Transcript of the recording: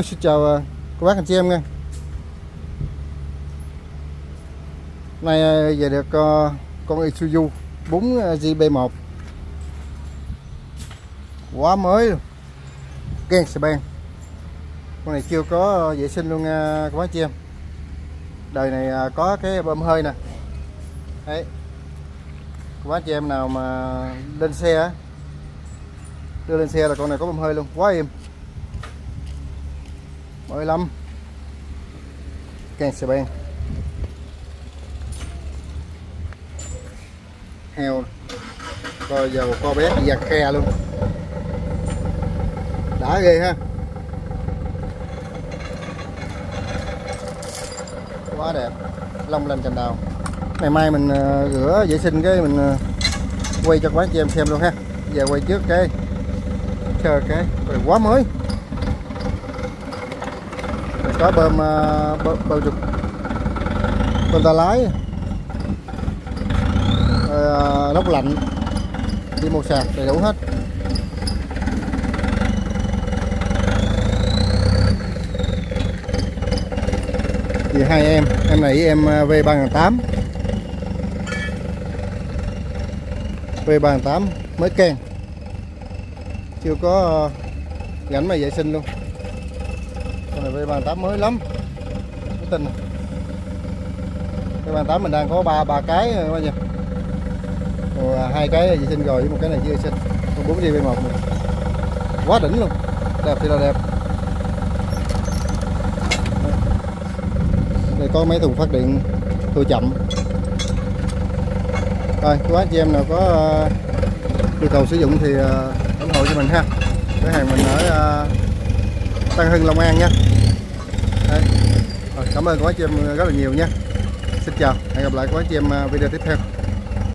Xin chào các cô bác anh chị em nha. Nay à, về được à, con Isuzu 4 JB1 Quá mới luôn. Gen ben. Con này chưa có vệ sinh luôn nha cô bác anh chị em. Đời này có cái bơm hơi nè. Đấy. Cô bác anh chị em nào mà lên xe Đưa lên xe là con này có bơm hơi luôn. Quá êm. 15 Càng xe ben. Heo. Coi dầu, co bé giặt khe luôn. Đã ghê ha. Quá đẹp. Long lanh cành đào. Ngày mai mình ờ, rửa vệ sinh cái mình ờ, quay cho quán chị em xem luôn ha. Giờ quay trước cái Chờ cái. Rồi quá mới có bơm ờ, bơm, bơm trục bơm ta lái. Ờ, Rồi, nóc lạnh. Đi một sạc đầy đủ hết. Thì hai em em này em ờ, V3008 V3008 mới ken chưa có gánh mà vệ sinh luôn con này bàn tám mới lắm. Cái tin cái bàn tám mình đang có ba ba cái các bạn à, hai cái vệ sinh rồi với một cái này chưa vệ sinh còn 4 GB một quá đỉnh luôn. Đẹp thì là đẹp. Đây, có mấy thùng phát điện tôi chậm. Rồi quý anh chị em nào có à, nhu cầu sử dụng thì à, ủng hộ cho mình ha. Cái hàng mình ở Tân Hưng Long An nha Đấy. Rồi, cảm ơn các anh chị em rất là nhiều nha Xin chào hẹn gặp lại các anh chị em video tiếp theo.